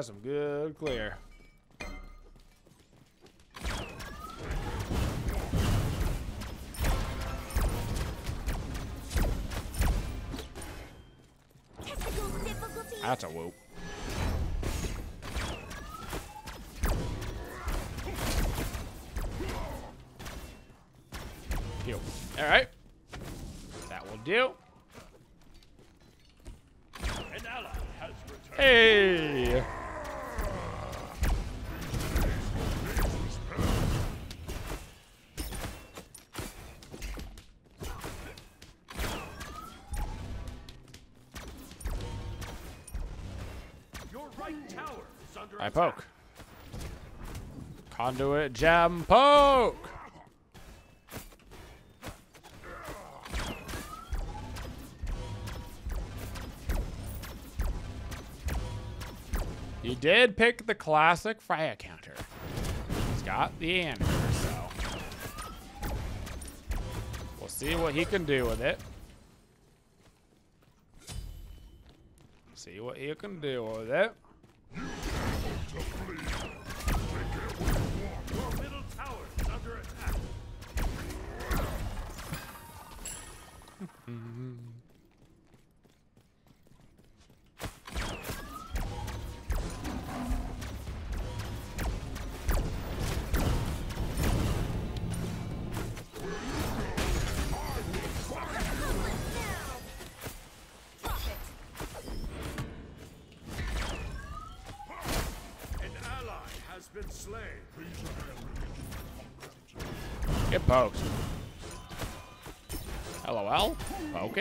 That's some good clear. That's a whoop. Heal. All right. That will do. Poke. Conduit jam poke. He did pick the classic Freya counter. He's got the answer, so we'll see what he can do with it. See what he can do with it. Your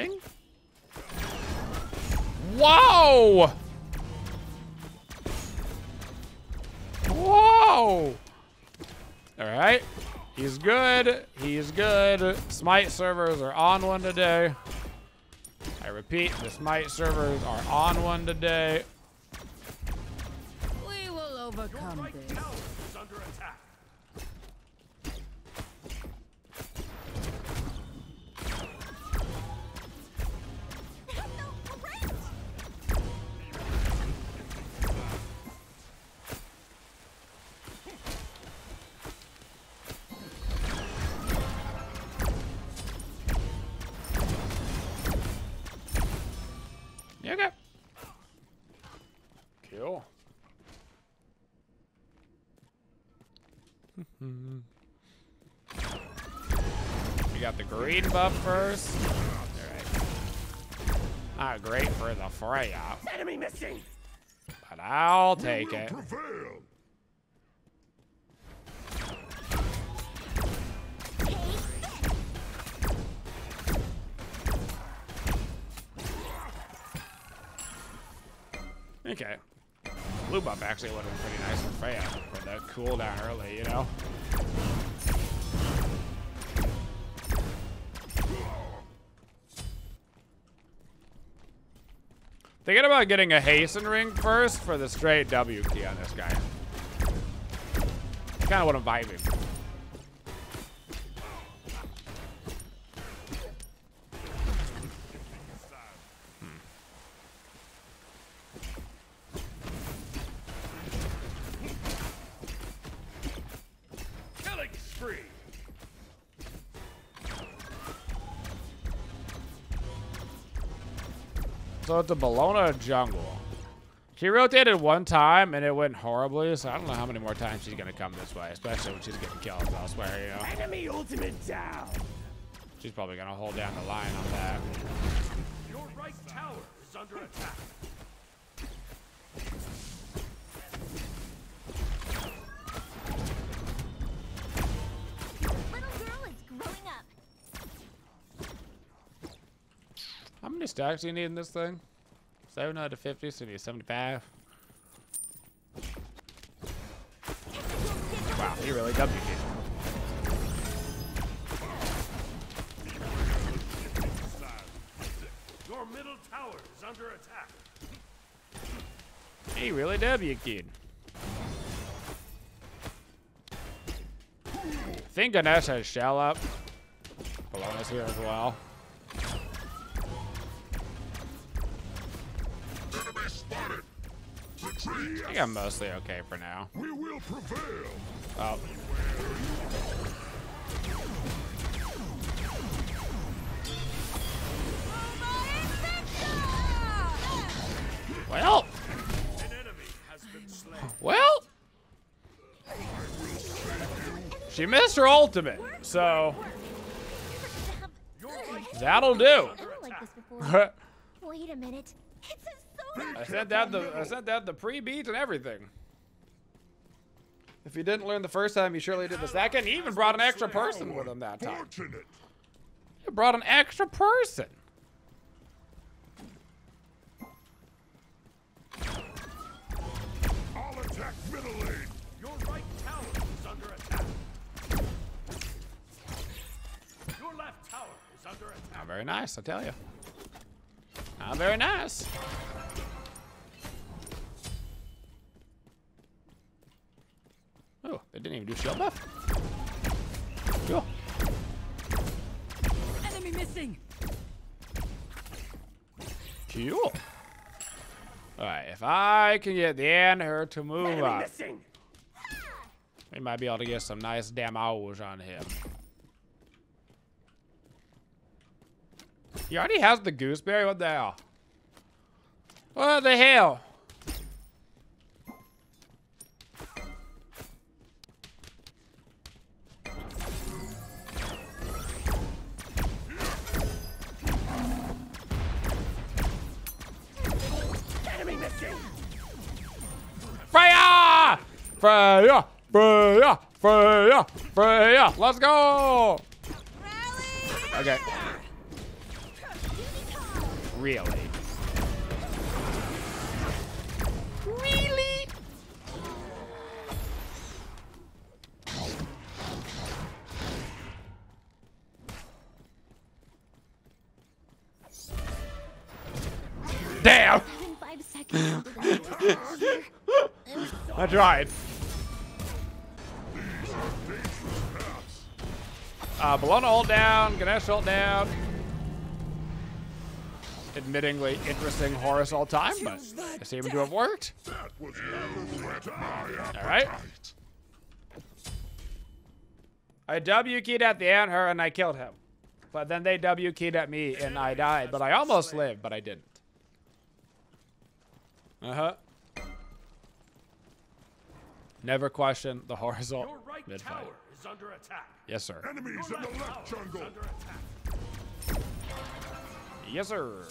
Poking? Whoa! Whoa! Alright. He's good. He's good. Smite servers are on one today. I repeat, the Smite servers are on one today. We will overcome this. Got the green buff first. Alright. Not ah, great for the Freya, Enemy missing. but I'll take it. Prevail. Okay. Blue buff actually would have been pretty nice for Freya for the cooldown early, you know? Thinking about getting a hasten ring first for the straight W key on this guy. Kind of what I'm vibing. So it's a Bellona jungle. She rotated one time and it went horribly, so I don't know how many more times she's gonna come this way, especially when she's getting killed elsewhere, you know. Enemy ultimate down. She's probably gonna hold down the line on that. Your right tower is under attack. Many stacks do you need in this thing? 7 out of 50, so you need 75. Wow, he really W it. Your middle tower is under attack. He really W keyed. I think Ganesh has shell up. Bellona's here as well. Think I'm mostly okay for now. We will prevail! Oh. Well, An enemy has been slain. well. She missed her ultimate, so that'll do. I don't like this before. I Wait a minute. It's a soda. sent that the I sent that the pre-beat and everything. If he didn't learn the first time, he surely did the second. He even brought an extra person with him that time. He brought an extra person. I'll attack middle lane! Your right tower is under attack. Your left tower is under attack. Not very nice, I tell you. Not very nice. Oh, they didn't even do shield buff. Cool. Enemy missing. Cool. Alright, if I can get the Anhur to move up, we might be able to get some nice damage on him. He already has the gooseberry? What the hell? What the hell? Freya! Freya! Freya! Freya! Freya! Let's go! Okay. Really? Really? Damn! In five seconds. I'll do that. I tried. Uh, Bellona ult down, Ganesh ult down. Admittingly interesting Horus all time, but it seemed to have worked. All right. I W keyed at the Anhur and I killed him. But then they W keyed at me and I died. But I almost lived, but I didn't. Uh huh. Never question the horizontal Your right mid fight. tower is under attack. Yes, sir. Enemies in the left jungle. Yes, sir.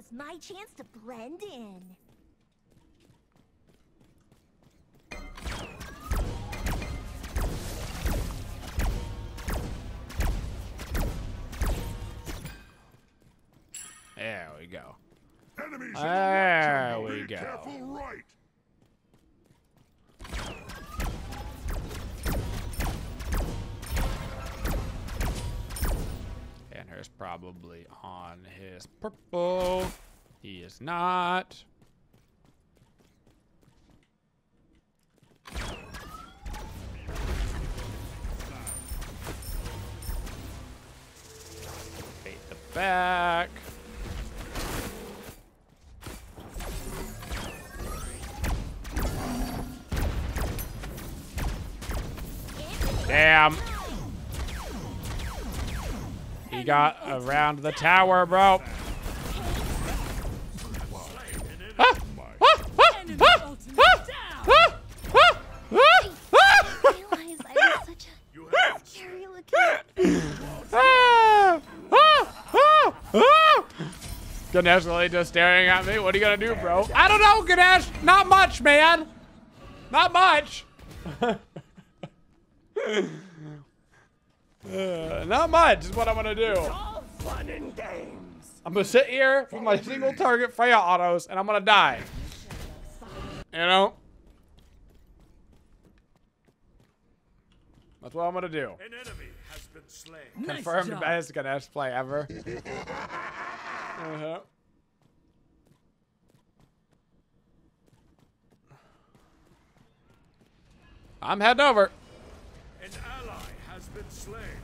Now is my chance to blend in. There we go. Enemies There we go. careful right. Here's probably on his purple. He is not. Bait the back. Damn. He got around the tower, bro. Ganesh really just staring at me. What are you gonna do, bro? I don't know, Ganesh. Not much, man. Not much. Uh, not much is what I'm gonna do. All fun and games. I'm gonna sit here with my single target Freya autos, and I'm gonna die. You know? That's what I'm gonna do. An enemy has been slain. Confirmed job. best Ganesh play ever. uh-huh. I'm heading over. An ally has been slain.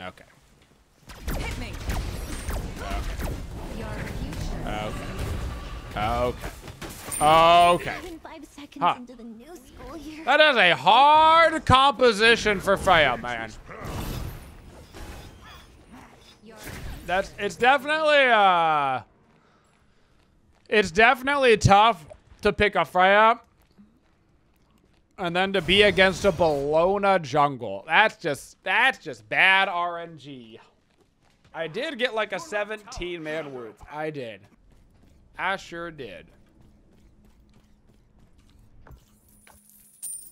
Okay. Hit me. Your future. Okay. Okay. Okay. Even five seconds Huh. into the new school year. That is a hard composition for Freya, man. That's it's definitely uh it's definitely tough to pick a Freya and then to be against a Bellona jungle. That's just that's just bad RNG. I did get like a 17 man whoop. I did. I sure did.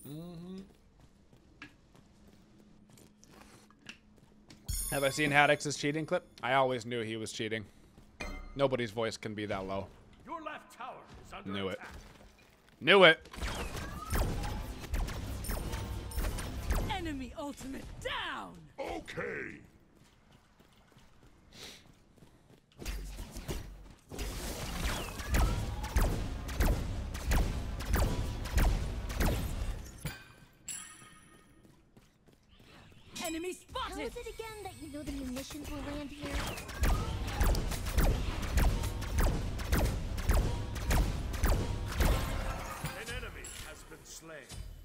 Mm-hmm. Have I seen Haddix's cheating clip? I always knew he was cheating. Nobody's voice can be that low. Your left tower is under Knew it. Knew it. Enemy ultimate down. Okay. Enemy How spotted. is it again that you know the munitions will land here? An enemy has been slain.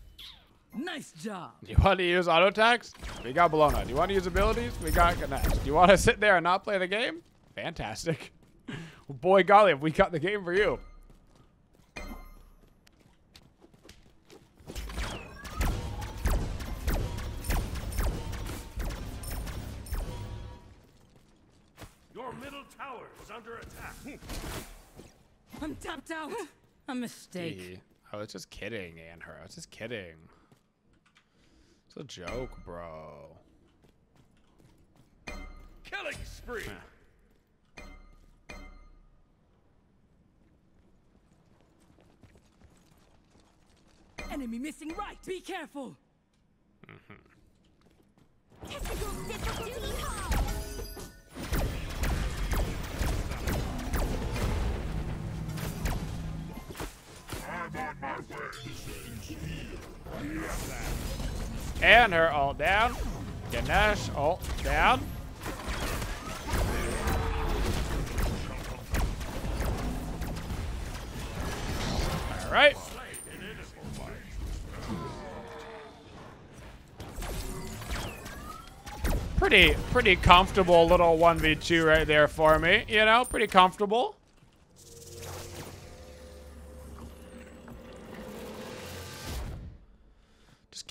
Nice job. Do you want to use auto attacks? We got Bellona. Do you want to use abilities? We got Ganesh. Do you want to sit there and not play the game? Fantastic. Boy, golly, have we got the game for you. Your middle tower is under attack. I'm tapped out. A mistake. Gee. I was just kidding, Anhur. I was just kidding. It's a joke, bro. Killing spree. Enemy missing right. Be careful. Technical difficulty. Anhur ult down. Ganesh ult down. All right. Pretty, pretty comfortable little 1v2 right there for me. You know, pretty comfortable.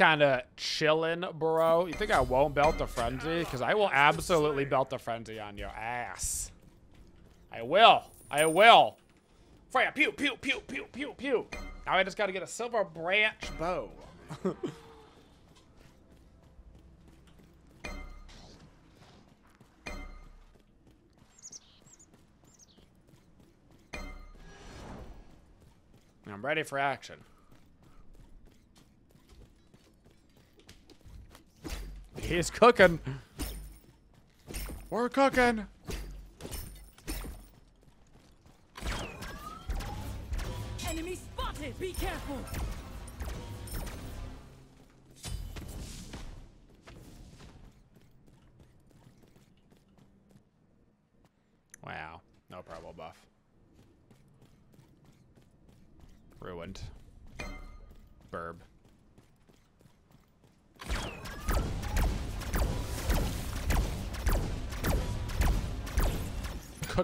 Kind of chilling, bro. You think I won't belt the frenzy? Because I will absolutely belt the frenzy on your ass. I will. I will. Freya, pew, pew, pew, pew, pew, pew. Now I just got to get a silver branch bow. I'm ready for action. He's cooking. We're cooking. Enemy spotted. Be careful.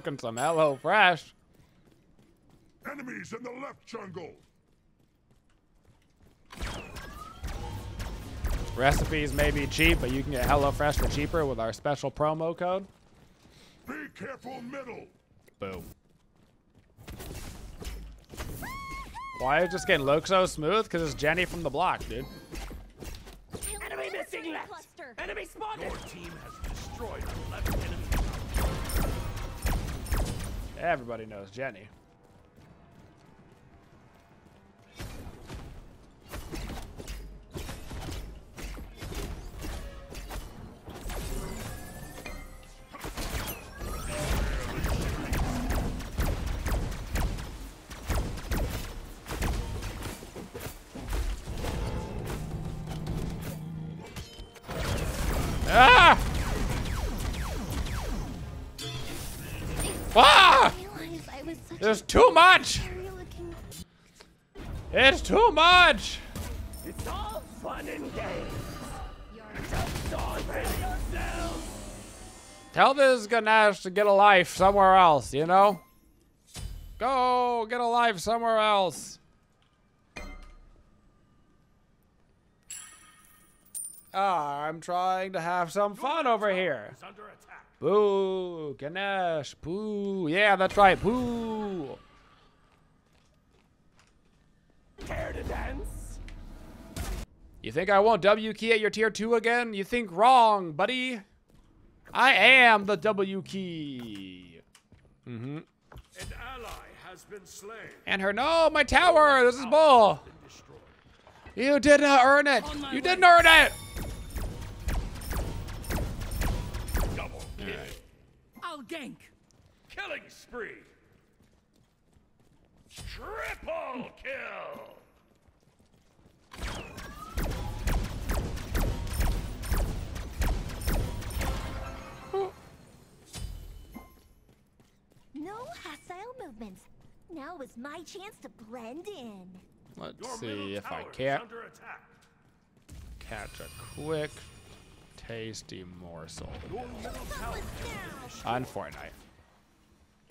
Cooking some Hello Fresh. Enemies in the left jungle. Recipes may be cheap, but you can get HelloFresh for cheaper with our special promo code. Be careful, middle. Boom. Why is it just getting look so smooth? Because it's Jenny from the block, dude. Enemy missing left. Enemy spotted. Your team has destroyed Everybody knows Jenny. There's too much! a scary looking. It's too much! It's all fun and games. Just don't yourself. Tell this Ganesh to get a life somewhere else, you know? Go get a life somewhere else. Ah, I'm trying to have some fun over here. Under attack. Boo, Ganesh, boo. Yeah, that's right, boo. Care to dance? You think I won't W key at your tier 2 again? You think wrong, buddy. I am the W key. Mm-hmm. An ally has been slain. And her, no, my tower. This is bull. You did not earn it. You way. didn't earn it. I'll gank. Killing spree. Triple kill. No hostile movements. Now is my chance to blend in. Let's middle see if I can't catch a quick, tasty morsel. Your middle tower On Fortnite.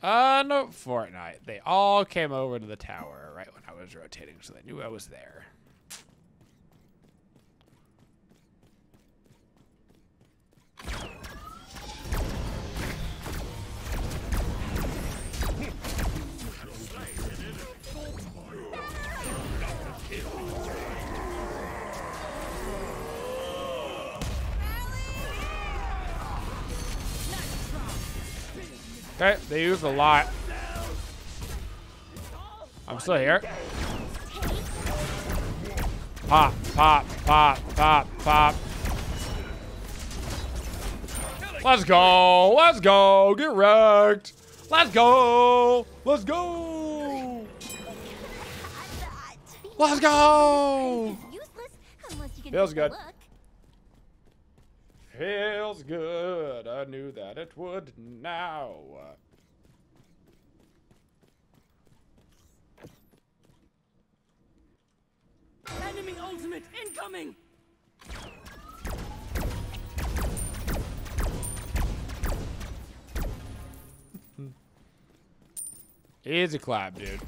Uh, no, Fortnite. They all came over to the tower right when I was rotating, so they knew I was there. They used a lot. I'm still here. Pop, pop, pop, pop, pop. Let's go. Let's go. Get wrecked. Let's go. Let's go. Let's go. Feels good. Feels good. I knew that it would now. Ultimate incoming. Easy clap, dude.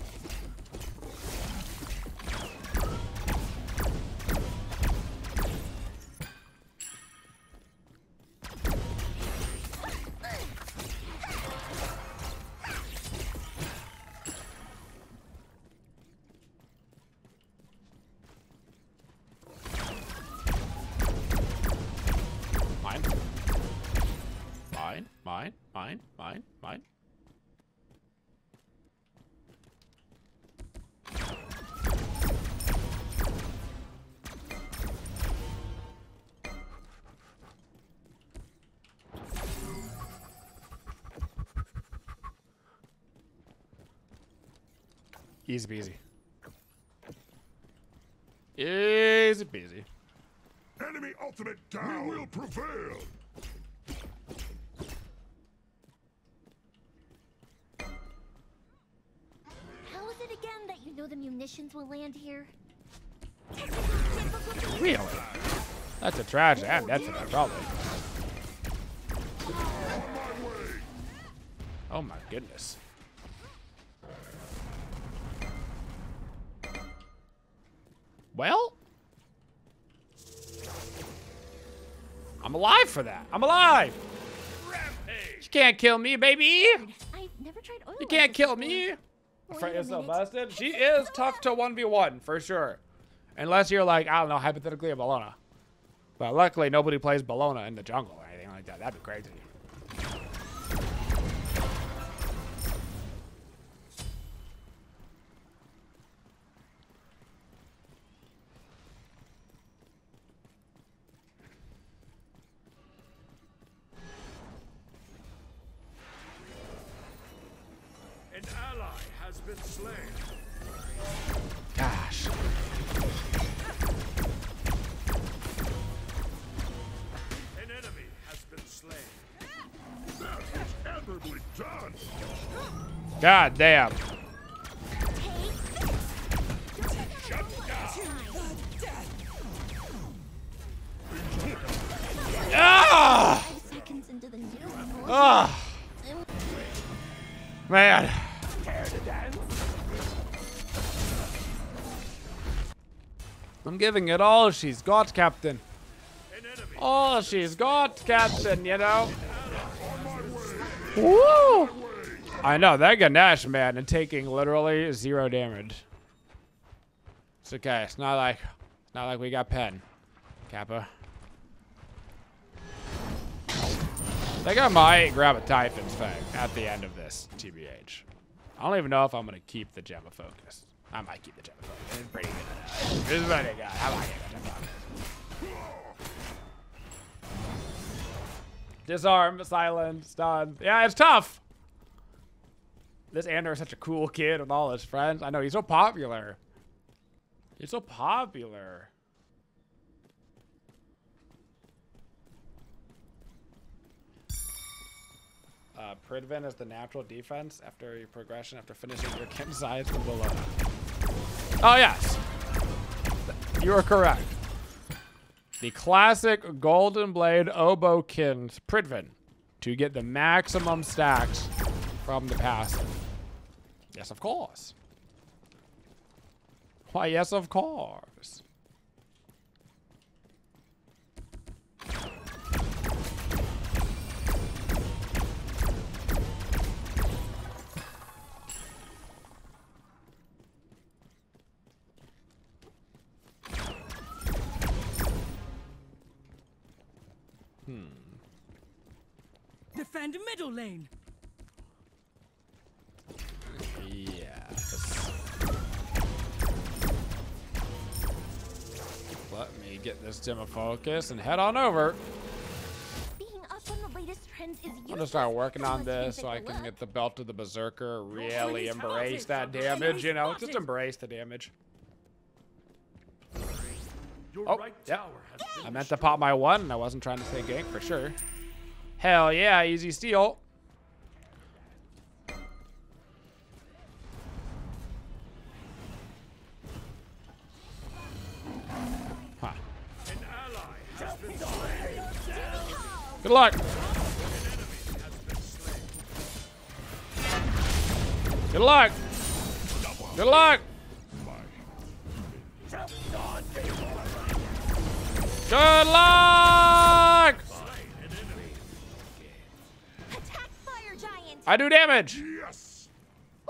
Easy peasy. Easy peasy. Enemy ultimate down. We will prevail. How is it again that you know the munitions will land here? Really? That's a tragedy. I'm dead for. Oh my goodness. I'm alive for that. I'm alive. Rampage. You can't kill me, baby. I've never tried oil. You can't kill me. Wait Afraid a is so minute. busted. She is tough to 1v1 for sure. Unless you're like, I don't know, hypothetically a Bellona. But luckily nobody plays Bellona in the jungle or anything like that. That'd be crazy. God damn. Ah! Ah! Man. I'm giving it all she's got, Captain. All she's got, Captain, you know? Woo! I know, that Ganesh, man, and taking literally zero damage. It's okay. It's not like, not like we got pen, Kappa. I think I might grab a Typhon's Fang at the end of this, TBH. I don't even know if I'm gonna keep the Gem of Focus. I might keep the Gem of Focus. It's pretty good. It's pretty good. I like it. Gem of Focus. Disarm, silent, stun. Yeah, it's tough. This Anhur is such a cool kid with all his friends. I know he's so popular. He's so popular. Uh, Pridwen is the natural defense after your progression after finishing your Qin's Sais from below. Oh yes, you are correct. The classic Golden Blade Obokins Pridwen to get the maximum stacks from the passive. Yes, of course. Why, yes, of course. Defend middle lane. Get this dim of focus and head on over. Being up on the latest trends is I'm gonna start working on this so I can get the belt of the berserker. Really embrace that damage, you know. Just embrace the damage. Oh, right yep. tower has been I meant to pop my one, and I wasn't trying to say gank for sure. Hell yeah, easy steal. Good luck. Good luck. Good luck. Good luck. Attack fire giant. I do damage. Yes.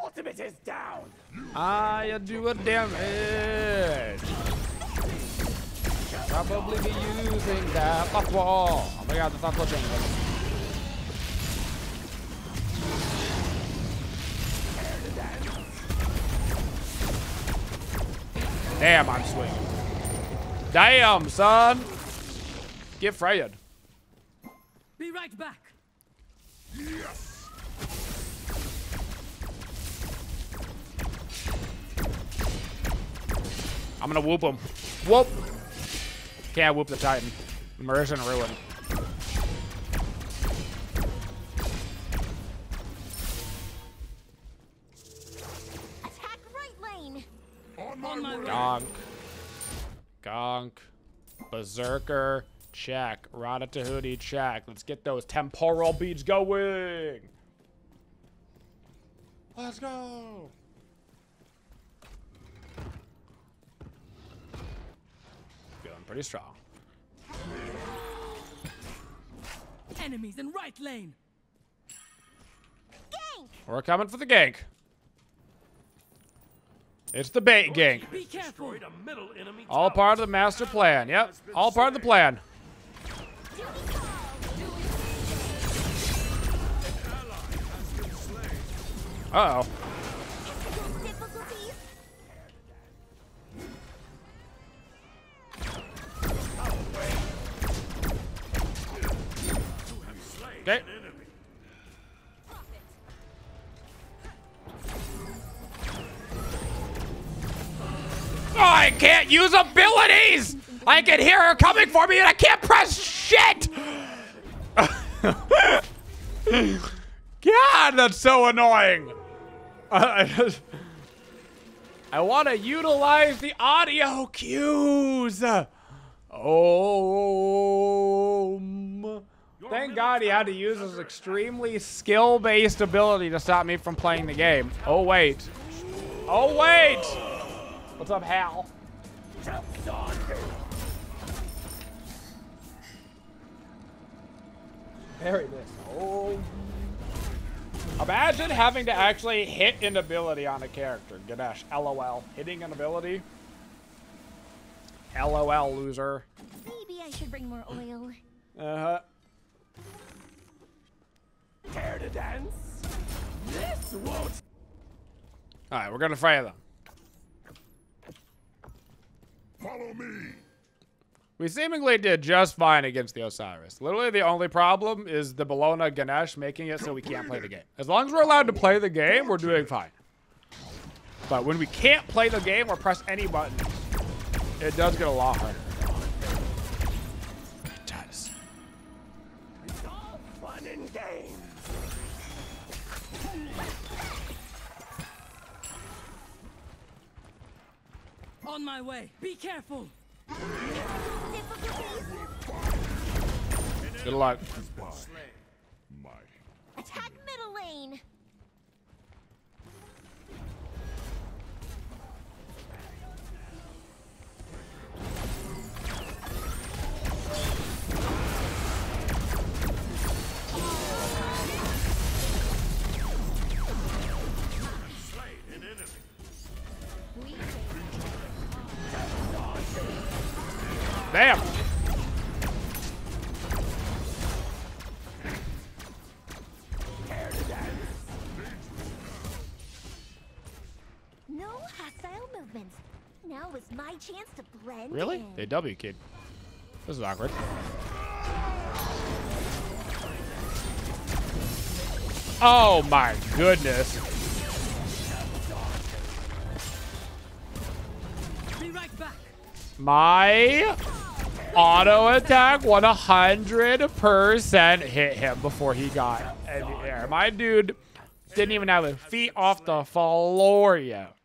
Ultimate is down. I do a damage. Probably be using that buff wall. Oh my god, that's not clutching. Damn, I'm swinging. Damn, son. Get Freya. Be right back. Yes. I'm gonna whoop him. Whoop. Can't whoop the Titan. Immersion Ruin. Attack right lane. On my, On my way. way. Gonk. Gonk. Berserker. Check. Ratatahootie. Check. Let's get those temporal beads going. Let's go. Pretty strong. Enemies in right lane. Gank. We're coming for the gank. It's the bait gank. Be careful. Destroyed a middle enemy All tower. part of the master plan. Yep. All part of the plan. Duty called. Ally has been slain. Uh oh. Can't use abilities! I can hear her coming for me and I can't press shit! God, that's so annoying. I, I just- I want to utilize the audio cues. Oh. Thank God he had to use his extremely skill-based ability to stop me from playing the game. Oh, wait. Oh, wait. What's up, Hal? Parry this. Oh. Imagine having to actually hit an ability on a character. Ganesh, LOL. Hitting an ability? LOL, loser. Maybe I should bring more oil. Uh-huh. Care to dance? This won't Alright, we're gonna fight them. Follow me. We seemingly did just fine against the Osiris. Literally, the only problem is the Bellona Ganesh making it so we can't play the game. As long as we're allowed to play the game, we're doing fine. But when we can't play the game or press any buttons, it does get a lot harder. It does. It's all fun and games. On my way. Be careful. Good luck. Attack middle lane. Bam! No hostile movements. Now is my chance to blend Really? in. They W kid. This is awkward. Oh my goodness. Be right back. My auto attack 100% hit him before he got in the air. My dude didn't even have his feet off the floor yet.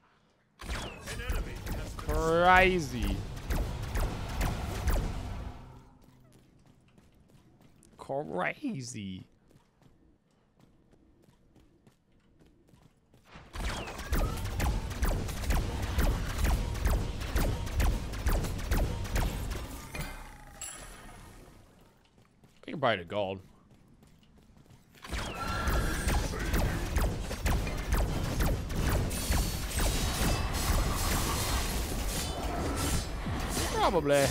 Crazy. Crazy. We can buy the gold. Probably.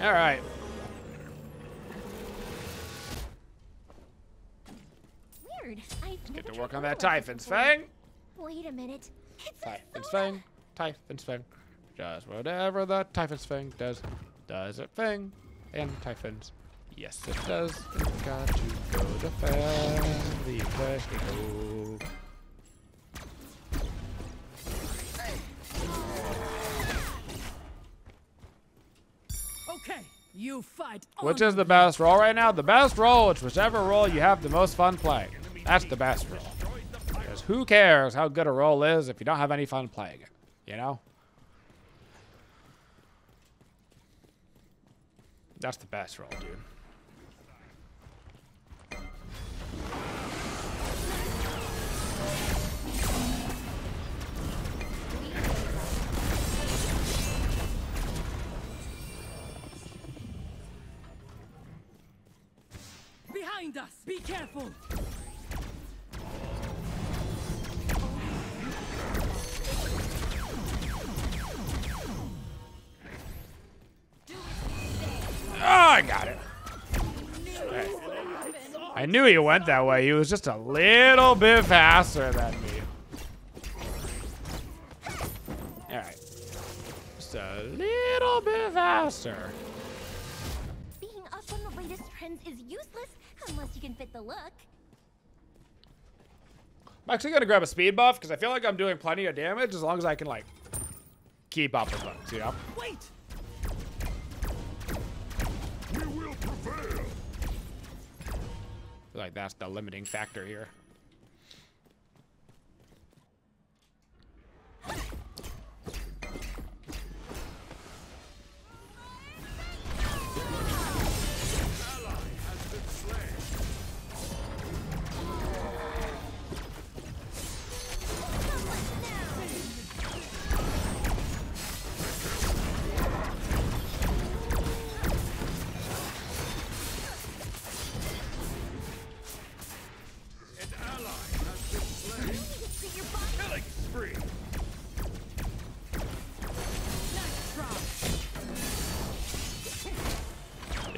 All right. Weird. I've Get to work on that Typhon's. Fang. Wait a minute. It's Typhon's. Fang. Typhon's Fang. Just whatever the Typhon's Fang does. Does it thing. And Typhons. Yes, it does. We've got to go defend the festival. Okay. You fight. Which is the best role right now? The best role is whichever role you have the most fun playing. That's the best role. Because who cares how good a role is if you don't have any fun playing it? You know? That's the best role, dude. Behind us. Be careful. I knew he went that way. He was just a little bit faster than me. Alright. Just a little bit faster. Being up on the latest trends is useless unless you can fit the look. I'm actually gonna grab a speed buff because I feel like I'm doing plenty of damage as long as I can like keep up with them. You know? Wait! Like that's the limiting factor here.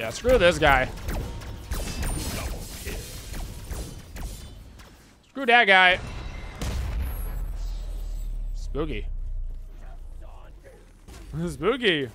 Yeah, screw this guy. Screw that guy. Spooky. Spooky.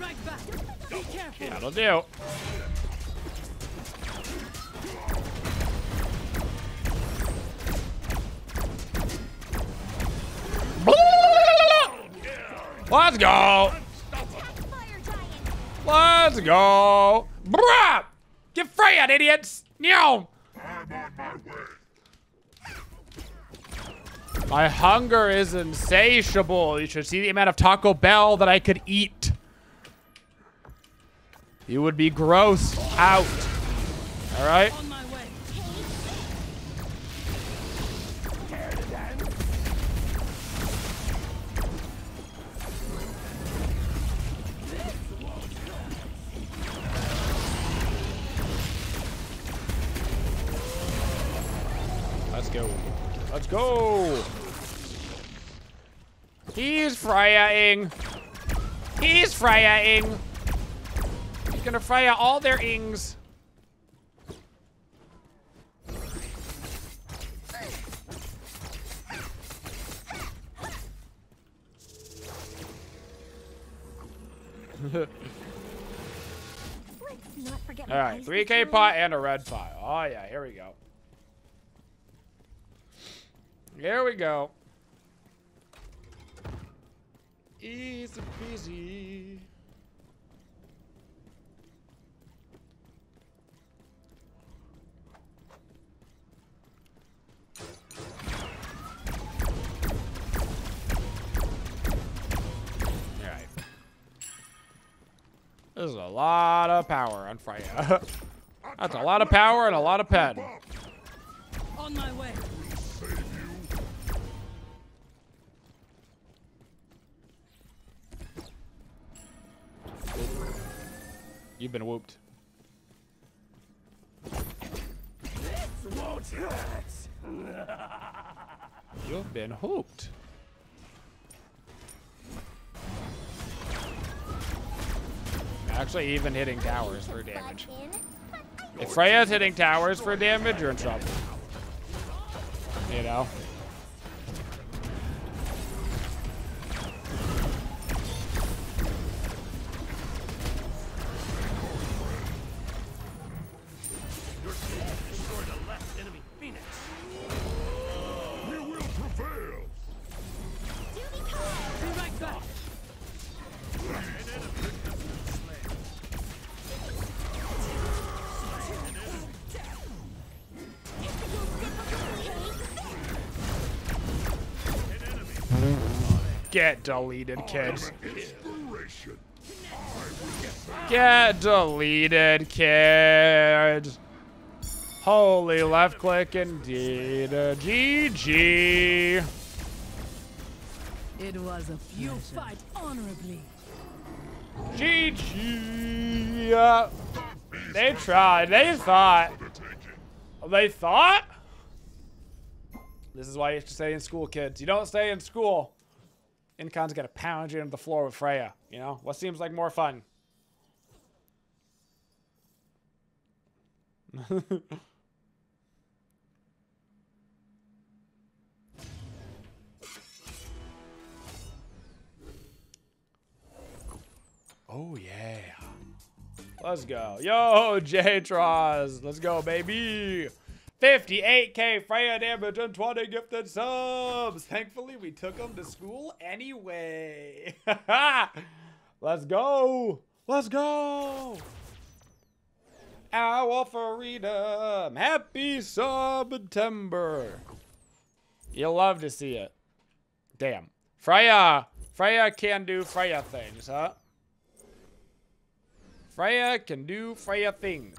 Right back. Be oh, careful. That'll do. Let's go. Let's go. Bruh! Get Freya, idiots! No! I'm on my way. My hunger is insatiable. You should see the amount of Taco Bell that I could eat. You would be grossed out. All right? Let's go. Let's go. He's Freya-ing. He's Freya-ing. He's gonna Freya all their ings. Let's not forget All right, ice 3k destroyer. pot and a red pot. Oh yeah, here we go. Here we go. Easy peasy. Lot of power on Freya. That's a lot of power and a lot of pen. On my way. You. You've been whooped. Won't hurt. You've been hooped. Actually, even hitting towers for damage. If Freya's hitting towers for damage, you're in trouble. You know? Get deleted, kids. Get deleted, kids. Holy left click indeed. Uh, GG. It was a You fight honorably. GG. Uh, They tried. They thought. They thought? This is why you have to stay in school, kids. You don't stay in school. Incon's gonna pound you into the floor with Freya. You know, what seems like more fun? oh yeah. Let's go. Yo, J-Tros. Let's go, baby. 58k Freya damage and 20 gifted subs. Thankfully, we took them to school anyway. Let's go. Let's go. Our freedom. Happy September. You'll love to see it. Damn. Freya. Freya can do Freya things, huh? Freya can do Freya things.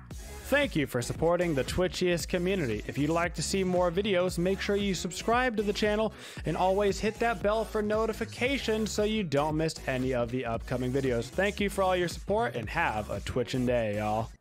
Thank you for supporting the Twitchiest community. If you'd like to see more videos, make sure you subscribe to the channel and always hit that bell for notifications so you don't miss any of the upcoming videos. Thank you for all your support and have a twitching day, y'all.